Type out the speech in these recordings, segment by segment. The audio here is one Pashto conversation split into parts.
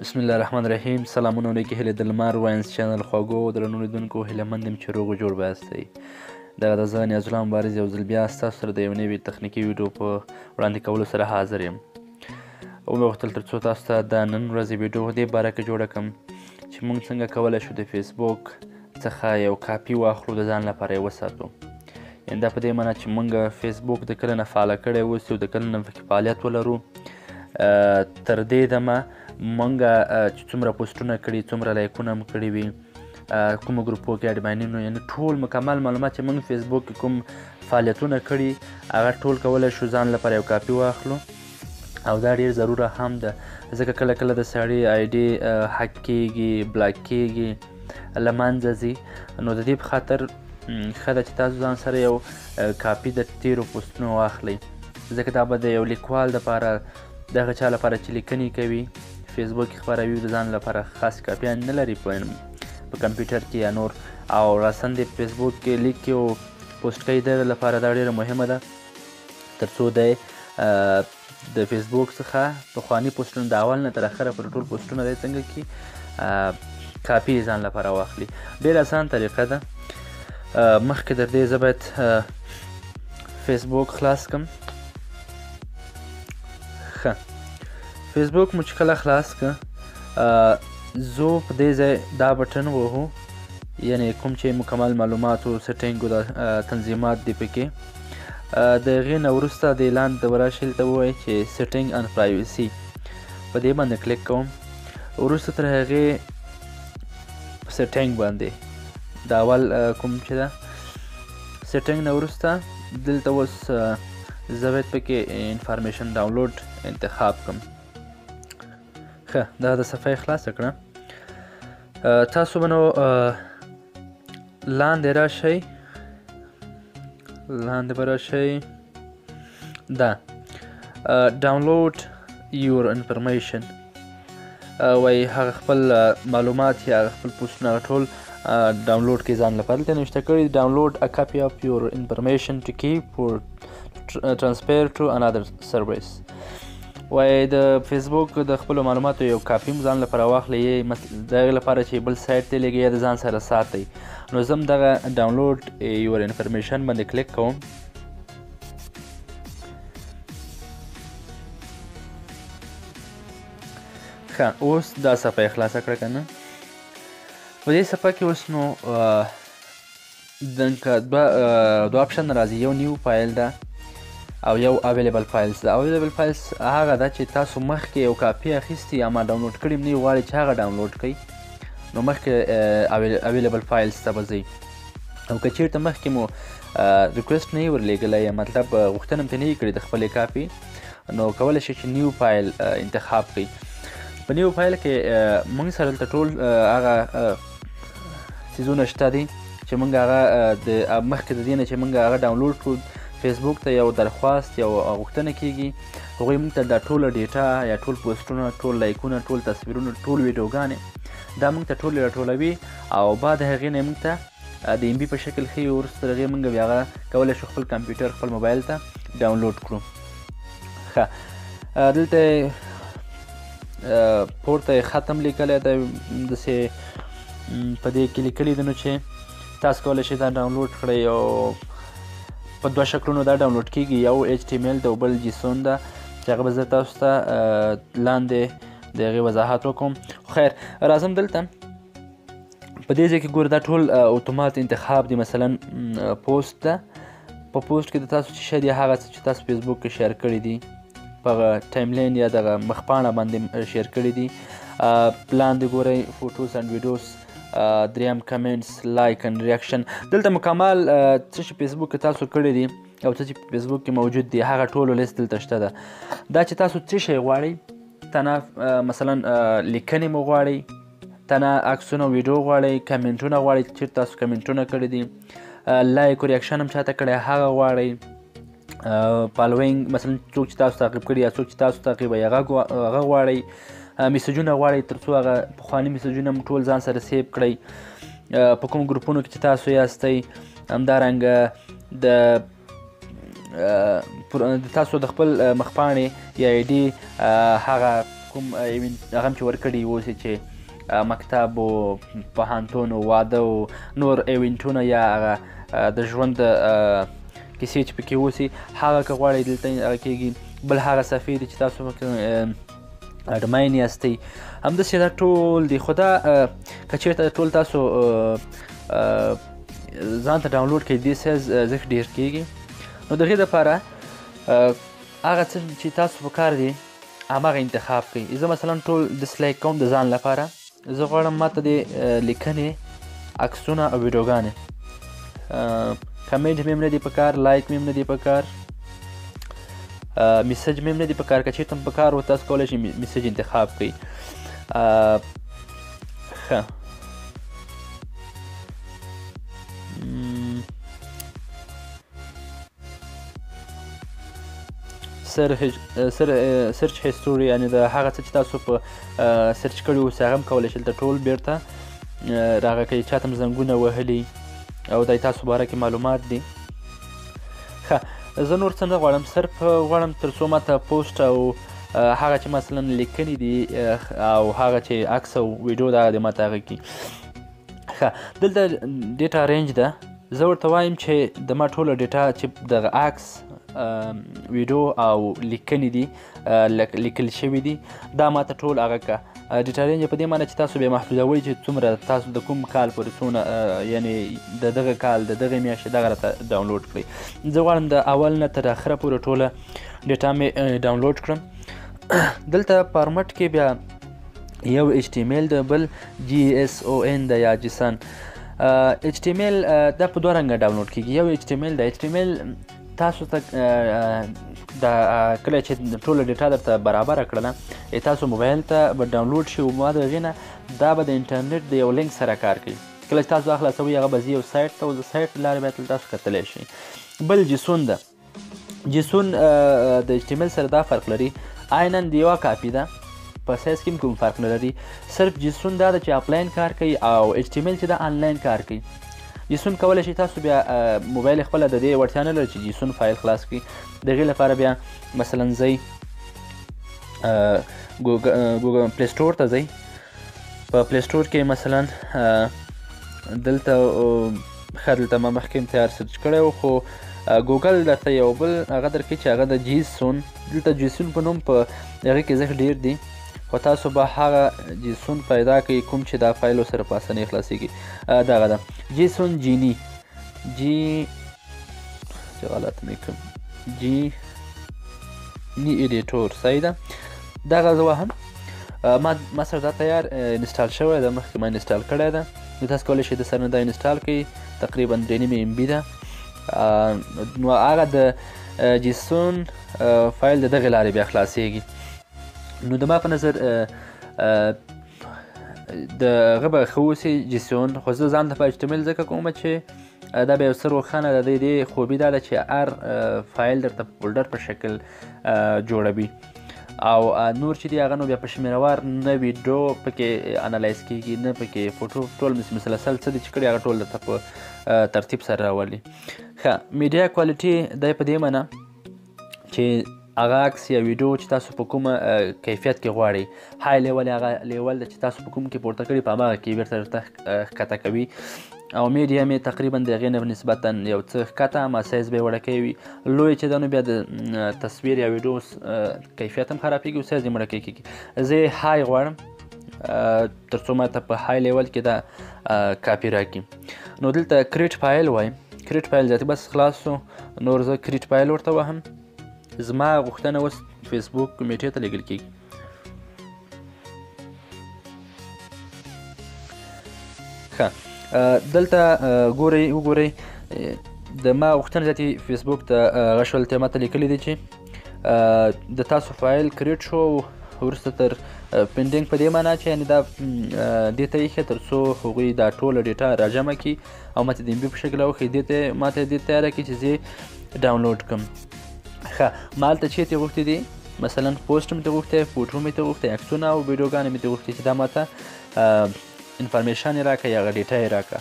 بسم الله الرحمن الرحیم سلامونه علیکم هله د لمر واینس چینل خواږو درنو لیدونکو هله مند یم چې روغ جوړ باستی دغه د زه نیاز الله مبارز یو ځل بیا ستاسو سره د یو نوي تخنیکي ویډیو په وړاندې کولو سره حاضر یم ومې غوښتل تر څو تاسو ته د نن ورځې ویډیو دې باره کې جوړه کړم چې موږ څنګه کولی شو د فیسبوک څخه یو کاپی واخلو د ځان لپاره یې وساتو یعنې دا په دې معنی چې مونږ فیسبوک د کله نه فعاله کړی اوسي او د کله نه پکې فعالیت ولرو تر دې دمه مونږ چې څومره پوسټونه کړي څومره لایکونه هم کړي وي کومو ګروپو کې اډماینینو یعنی ټول مکمل معلومات چې موږ فیسبوک کې کوم فعالیتونه کړي هغه ټول کولی شو ځان لپاره یو کاپي واخلو او دا ډیر ضروره هم ده ځکه کله کله د سړی آیډي هک کیږي بلاک کیږي له منځه ځي نو د دې په خاطر ښه ده چې تاسو ځان سره یو کاپي د تیرو پوسټونو واخلئ ځکه دا به د یو لیکوال لپاره دغه چا لپاره چې لیکنې کوي فیسبوک کې خپروي د ځان لپاره خاص کاپیان نه لري په په کمپیوټر کې یا نور او راسن د فیسبوک کې لیک کې او پوسټ کوي د لپاره دا ډیره مهمه ده ترڅو د د فیسبوک څخه پخوانی پوسټونه د اول نه تر اخره پر ټول پوسټونه دی څنګه کی کاپی ځان لپاره واخلي ډیر اسان طریقه ده مخکې در دې زه باید فیسبوک خلاص کم ښه فیسبوک مو چې کله خلاص که زو په دې ځای دا بټن وهو یعنی کوم چې مکمل معلومات او سیټینګ او تنظیمات دی پکې د هغې نه وروسته دې لاندې ته وراشئ دلته به وایي چې سیټینګ ان پرایوسي په دې باندې کلیک کوم وروسته تر هغې سیټینګ باندې دا اول کوم چې ده سیټینګ نه وروسته دلته اوس زه باید پکې انفارمیشن ډاونلوډ انتخاب کړم ښه دا د صفحه خلاصه کړه تاسو به نو لاندې راشئ لاندې به راشئ دا ډاونلوډ یور انفارمیشن وای هغه خپل معلومات یا هغه خپل پوسټونه هغه ټول ډاونلوډ کړئ ځان لپاره دلته نوشته کړي ډاونلوډ ا کاپي اف یور انفارمیشن ټو کیپ فور ټرانسفر ټو انادر سرویس وای د فیسبوک د خپلو معلوماتو یو کاپی هم ځان لپاره واخلئ د هغې لپاره چې بل سایټ ته لېږئ یا د ځان سره ساتئ نو زه هم دغه ډاونلوډ یور انفرمیشن باندې کلیک کوم ښه اوس دا صفحه یې خلاصه کړه که نه په دې صفحه کې اوس نو دنکه دوه دوه اپشن راځي یو نیو فایل ده او یو اویلیبل فایلز ده اویلیبل فایلز هغه ده چې تاسو مخکې یو کاپی اخیستی یا ما ډاونلوډ کړی نه غواړي چې هغه ډاونلوډ کړئ نو مخکې اویلیبل فایلز ته به ځئ او که چیرته مخکې مو ریکویسټ نه ورلېږلی یا مطلب غوښتنه مې نه کړې د خپلې کاپی نو کولی شئ چې نیو فایل انتخاب کړئ په نیو فایل کې موږ سره دلته ټول هغه سیزونه شته دي چې مونږ هغه د مخکې د دې نه چې مونږ هغه ډاونلوډ کړو فیسبوک ته یو درخواست یو غوښتنه کیږي هغوی مونږ ته دا ټوله ډیټا یا ټول پوسټونه ټول لایکونه ټول تصویرونه ټول ویډیوګانې دا مونږ ته ټولې راټولوي او بعد هغې نه مونږ ته د ایم بي په شکل ښیي وروسته تر هغې مونږ بیا هغه کولی شو خپل کمپیوټر خپل موبایل ته ډاونلوډ کړو ښه دلته پورته یې خط هم لیکلی دی داسې په دې کې لیکلي دي نو چې تاسو کولی شئ دا ډاونلوډ کړئ او په دوه شکلونو دا ډاونلوډ کیږي یو ایچ ټي ایم ایل ده او بل جیسون ده چې هغه به زه تاسو ته لاندې د هغې وضاحت وکړم خیر راځم دلته په دې ځای کې ګوره دا ټول اتومات انتخاب دی مثلا پوسټ ده په پوسټ کې د تاسو چې شی دی هغه څه چې تاسو فیسبوک کې شیر کړی دی په ټایم لاین یا دغه مخپاڼه باندې شیر کړی دی لاندې ګورئ فوټوز اینډ ویډیوز دریم کمنټس لایک اینډ ریاکشن دلته مکمل څه چې فیسبوک کې تاسو کړی دی او څه چې په فیسبوک کې موجود دی هغه ټولو لیست دلته شته ده دا چې تاسو څه شی غواړئ تنه مثلا لیکنې مو غواړئ تنه عکسونه ویډیو غواړي کمنټونه غواړي چې چیرته تاسو کمنټونه کړی دي لایک او ریاکشن هم چاته کړی هغه غواړي فالوینګ مثلا څوک چې تاسو تعقیب کړي یا څوک چې تاسو تعقیب یا هغه غواړي میسجونه غواړي ترڅو هغه پخواني میسجونه هم ټول ځان سره سیو کړئ په کوم ګروپونو کې چې تاسو یاستئ همدارنګه د تاسو د خپل مخپاڼې یا ایډي هغه کوم هغه چې ورکړي اوس چې مکتب او پوهنتون او واده او نور ایونټونه یا هغه د ژوند کیسې چې پکې اوسي هغه که غواړئ دلته هغه کېږي بل هغه صفحې دي چې تاسو اډماین یاستئ همداسې دا ټول دي خو دا که چېرته ټول تاسو ځان ته ډاونلوډ کړئ دې سایز زښت ډېر کېږي نو د هغې دپاره هغه څه چې تاسو په کار دي هماغه انتخاب کړئ زه مثلا ټول ډسلایک کوم د ځان لپاره زه غواړم ماته دې لیکنې عکسونه او ویډیوګانې کمنټ مې هم نه دی پکار لایک مې هم نه دی پکار میسج مې هم نه دی پکار که چېرته هم پکار و تاسو کولی شئ میسج انتخاب کړئ ښه سرچ هیستوري یعنی د هغه څه چې تاسو په سرچ کړي اوس هغه هم کولی شئ دلته ټول بیرته راغه کوي چاته هم زنګونه وهلي او دا تاسو باره کې معلومات دي ښه زه نور څه نه غواړم صرف غواړم تر څو ماته پوسټ او هغه چې مثلا لیکنې دي او هغه چې عکس او ویډیو دا د ماته هغه کې ښه دلته ډیټا رینج ده زه ورته وایم چې د ما ټوله ډیټا چې دغه عکس ویډیو او لیکنې دي لیکل شوي دي دا ماته ټول هغه که ډیټا رینج په دې معنی چې تاسو به محفوظوئ چې څومره تاسو د کوم کال پورې څونه یعنی د دغه کال د دغه میاشتې دغه راته ډاونلوډ کړئ زه غواړم د اول نه تر اخره پورې ټوله ډیټا مې ډاونلوډ کړم دلته فارمټ کې بیا یو ایچ ټي ایم ایل د بل JSON د یا جیسن ایچ ټی ایم ایل دا په دوه رنګه ډاونلوډ کیږي یو ایچ ټی ایم ایل د ایچ ټی ایم ایل تاسو ته د کله چې ټوله ډیټا درته برابره کړله تاسو موبایل ته به ډاونلوډ شي او ما د هغې نه دا به د انټرنیټ د یو لینک سره کار کوي کله چې تاسو دا خلاصوئ هغه به ځي یو سایټ ته او د سایټ له لارې به یې تاسو کتلی شئ بل جیسون ده جیسون د ایچ ټي ایم ایل سره دا فرق لري عینا د یوه کاپي ده په سایز کې کوم فرق نه لري صرف جیسون دا ده چې آفلاین کار کوي او ایچ ټي ایم ایل چې دا آنلاین کار کوي جیسون کولی شي تاسو بیا موبایل خپله د دې وړتیا نه لري چې جیسون فایل خلاص کړي د هغې لپاره بیا مثلا ځئ ګوګل پلی سټور ته ځئ په پلی سټور کې مثلا دلته ښه دلته ما مخکې هم تیار سرچ کړی و خو ګوګل درته یو بل هغه درکوي چې هغه د جیسون دلته جیسون په نوم په هغه کې زښت ډیر دي خو تاسو به هغه جیسون پیدا کوي کوم چې دا فایل سره په اسانۍ خلاصیږي دغه ده جیسون جینی جی څه غلط مې کوم جی نی ایډیټور صحیح ده دغه زه وهم ما ما سره دا تیار انسټال شوی ده مخکې ما انسټال کړی ده نو تاسو کولی شئ د سر نه دا انسټال کړئ تقریبا درې نیم ایم بي ده نو هغه د جیسون فایل د دغې لارې بیا خلاصیږي نو د ما په نظر د هغه به ښه اوسي جیسون خو زه ځان ته په اجتمل ځکه کوم چې دا به یو څه روښانه ده د دې خوبي دا ده چې هر فایل درته په فولډر په شکل جوړوي او نور چې دی هغه نو بیا په شمیروار نه ویډیو پکې انالایز کیږي نه پکې فوټو ټول مسلسل څه دي چې کړي هغه ټول درته په ترتیب سره راولي ښه میډیا کوالټي د په دې معنی چې هغه عکس یا ویډیو چې تاسو په کومه کیفیت کې غواړئ های لیول هغه لیول چې تاسو په کوم کې پورته کړي په هماغه کې بیرته درته ښکته کوي او میډیم یې تقریبا د هغې نه نسبتا یو څه ښکته اما سایز به یې وړکی وي لوی چې ده نو بیا د تصویر یا ویډیو کیفیت هم خرابېږي او سایز یې مړکی کېږي زه یې های غواړم تر څو ماته په های لیول کې دا کاپي راکړي نو دلته کریټ فایل وایم کریټ فایل ذاتي بس خلاص شو نور زه کریټ فایل ورته وهم زما غوښتنه اوس فیسبوک کمیټې ته لیږل کیږي ښه دلته ګورئ وګورئ د ما غوښتنه ذاتي فیسبوک ته غشول ته ماته لیکلي دي چې د تاسو فایل کریټ شو ورسته تر پندینګ په دې معنی چې یعنی دا دې ته یې تر څو هغوی دا ټوله ډیټا راجمع کی او ماته د امبی په شکل او خې دې ته ماته دې تیار کی چې زه ډاونلوډ کم ښه مالته چې ته غوښتي دي مثلا پوسټ مې ته غوښتي فوټو مې ته غوښتي عکسونه او ویډیوګانې مې ته غوښتي چې دا ماته انفارمیشن راکړه یا ډیټا راکړه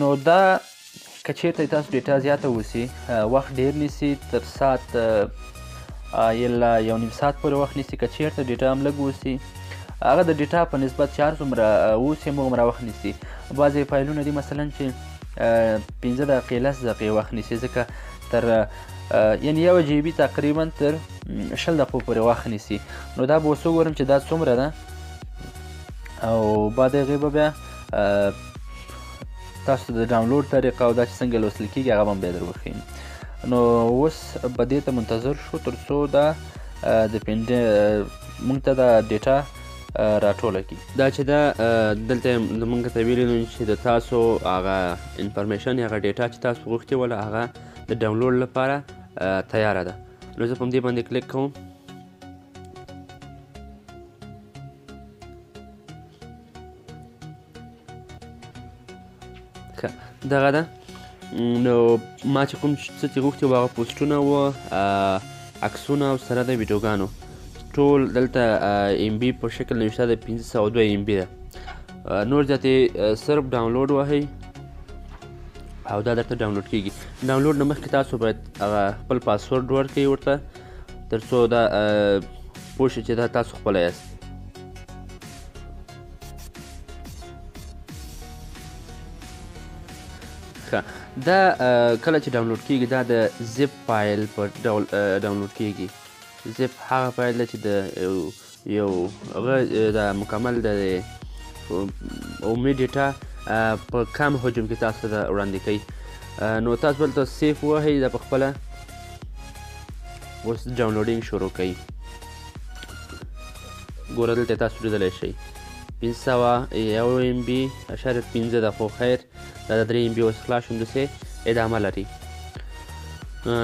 نو دا که چیرته تاسو ډیټا زیاته وسی وخت ډیر نیسی تر ساعت الا یو نیم ساعت پورې وخت نیسی که چیرته ډیټا هم لږ وسی هغه د ډیټا په نسبت چې هر څومره اوسې هغومره وخت نیسي بعضې فایلونه دي مثلا چې پنځه دقیقې لس دقیقې وخت نیسي ځکه تر یعنی یو جی بي تقریبا تر شل دقیقو پورې وخت نیسي نو دا به اوس وګورم چې دا څومره ده او بعد هغې به بیا تاسو ته د ډاونلوډ طریقه او دا چې څنګه لوستل کېږي هغه به هم بیا در وښیم نو اوس به دې ته منتظر شو تر څو دا د پنډ مونږ ته دا ډیټا راټوله کړي دا چې دا دلته مونږ ته ویلي نو چې د تاسو هغه انفارمیشن هغه ډیټا چې تاسو غوښتي وله هغه د ډاونلوډ لپاره تیاره ده نو زه په همدې باندې کلیک کوم ښه دغه ده نو ما چې کوم څه چې غوښتي وو هغه پوسټونه وو عکسونه او سره د ویډیوګانو ټول دلته ایم بي په شکل نوشته ده پنځه سوه دوه ایم بي ده نور زیات یې صرف ډاونلوډ وهئ او دا درته ډاونلوډ کیږي ډاونلوډ نه مخکې تاسو باید هغه خپل پاسورډ ورکړئ ورته تر څو دا پوه شئ چې دا تاسو خپله یاست ښه دا کله چې ډاونلوډ کیږي دا د زیپ فایل په ډول ډاونلوډ کیږي زیپ هغه فایل دی چې د یو هغه د مکمل د عمومي ډیټا په کم حجم کې تاسو ته وړاندې کوي نو تاسو بل ته سیف وهئ دا په خپله اوس ډاونلوډینګ شروع کوي ګوره دلته تاسو لیدلی شئ پنځه سوه یو ایم بي اشاریه پنځه ده خو خیر دا د درې ایم بي اوس خلاص شوم داسې ادامه لري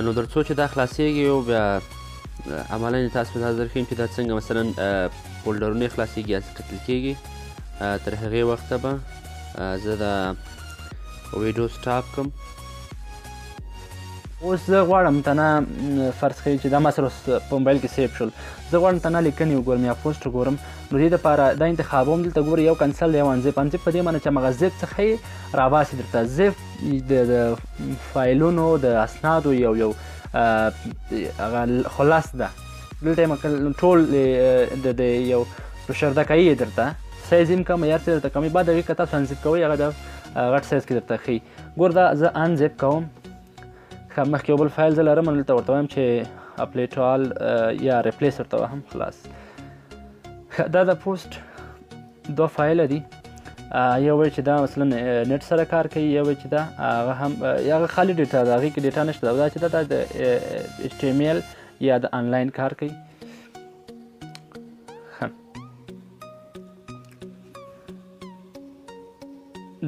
نو تر څو چې دا خلاصېږي او بیا عملا تاسو ته درښیم چې دا څنګه مثلا فولډرونه خلاصېږي یا کتل کېږي تر هغې وخته به زه دا ویډیو سټاپ کړم اوس زه غواړم تنه فرض کړئ چې دا ما سره په موبایل کې سیو شول زه غواړم تنه لیکنې وګورم یا پوسټ وګورم نو دې دپاره دا انتخابوم دلته ګورئ یو کنسل یو انزیپ انزیپ په دې معنی چې همغه زیپ څخه یې راباسي درته زیپ د فایلونو د اسنادو یو یو هغه خلاص ده دلته یې ټول د یو په شرده کوي درته سایز هم کم یار سره ته کمی بعد هغه کته سنځ کوي هغه د غټ سایز کې درته خي ګور دا زه ان زیپ کوم ښه مخکې یو بل فایل زه لرم دلته ورته وایم چې اپلیټ آل یا ریپلیس ورته وهم خلاص ښه دا د پوسټ دوه فایل دي یو وایي چې دا مثلا نت سره کار کوي یو وایي چې دا هغه هم هغه خالي ډیټا ده هغې کې ډیټا نشته دا چې دا د ایچ ټي ایم ایل یا د انلاین کار کوي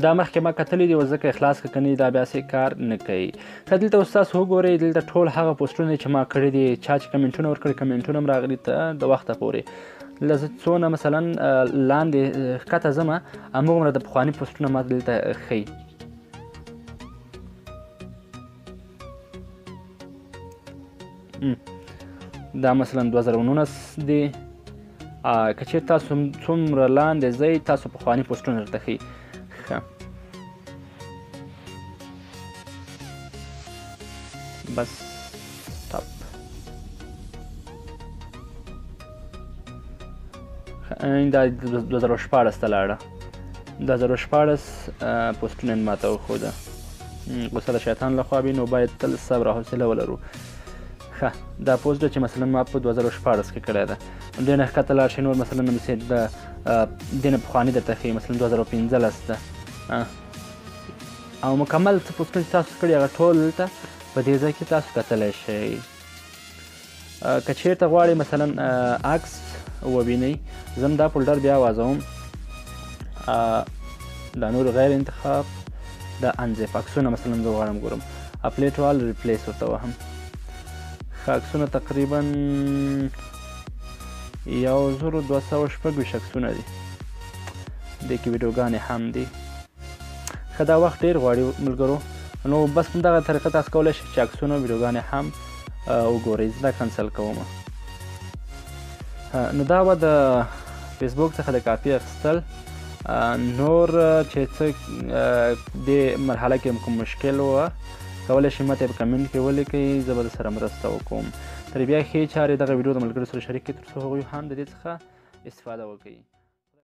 دا مخکې ما کتلی دی او ځکه اخلاص که کنی دا بیا سه کار نه کوي ته دلته اوس تاسو وګورئ دلته ټول هغه پوسټونه چې ما کړي دي چا چې کمنټونه ورکړي کمنټونه هم راغلي ته د وخته پورې له زه څونه مثلا لاندې ښکته ځم همغومره د پخواني پوسټونه ما دلته ښیي دا مثلا 2019 دی که چېرې تاسو څومره لاندې ځئ تاسو پخواني پوسټونه درته ښي ښه بس ټاپ دا 2014 ته لاړه دا زرو شپاړس پوسټ نن ماته وښوده غوسه د شیطان له خوا وي نو باید تل صبر او حوصله ولرو ښه دا پوسټ چې مثلا ما په 2014 کې کړی ده دې نه ښکته لاړ شي نور مثلا مثل د دې نه پخواني درته ښیي مثلا 2015 ده او مکمل څه پوسټونه چې تاسو کړي هغه ټول دلته په دې ځای کې تاسو کتلی شئ که چیرته غواړئ مثلا عکس ووینئ زم دا فولډر بیا وازوم دا نور غیر انتخاب دا انزیپ عکسونه مثلا زه غواړم ګورم اپلی ټو آل ریپلیس ورته وهم ښه عکسونه تقریبا یو زرو دوه سوه شپږ ویشت عکسونه دي دې کې ویډیوګانې هم دي ښه دا وخت ډیر غواړي ملګرو نو بس په دغه طریقه تاسو کولی شئ چې عکسونه ویډیوګانې هم وګورئ زه دا کنسل کوم نو دا به د فیسبوک څخه د کاپي اخیستل نور چې څه د مرحله کې کوم مشکل و کولی شئ ماته په کمنټ کې ولیکئ زه به درسره مرسته وکړم تر بیا ښې چارې دغه ویډیو د ملګرو سره شریک کړئ تر څو هغوی هم د دې څخه استفاده وکړي